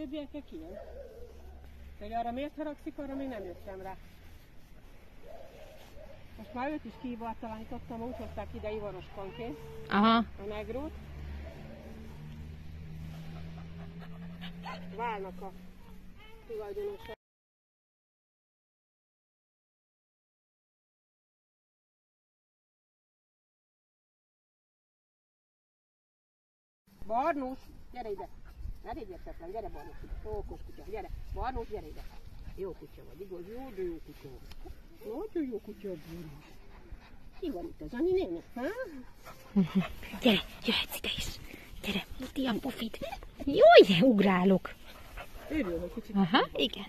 többieknek ilyen. Hogy arra miért haragszik, arra még nem jöttem rá. Most már őt is kivartalanítottam, úgy hozták ide ivaroskonként Aha. a negrót. Válnak a tulajdonosok. Barnus, gyere ide! Ne légy értetlen, gyere Barnus, ide. okos kutya, gyere! Barnus, gyere ide! Jó kutya vagy, igaz? Jó, de jó kutya vagy. Nagyon jó kutya Barnus. Ki van itt az Ani néni? Ha? Gyere, jöhetsz ide is. Gyere, muti a pofit. Jó, de ugrálok. Örül, hogy kicsit. Aha, igen.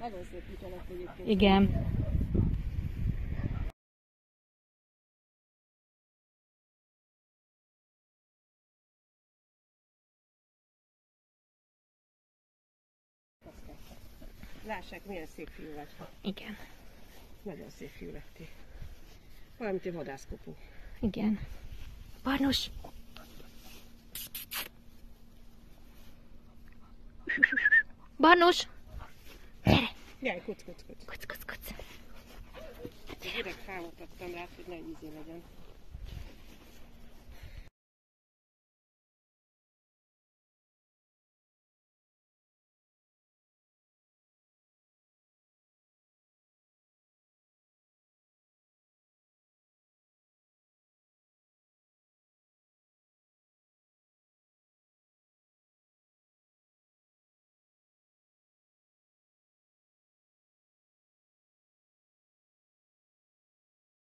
Nagyon szép kutya lett egyébként. Igen. Lássák, milyen szép fiú vagy. Igen. Nagyon szép fiú lettél. Valamint egy vadászkopó. Igen. Barnos! Barnos! Gyere! Jaj, kuc, kuc, kuc. Kuc, kuc, kuc. Felmutattam rá, hogy ne vízé legyen.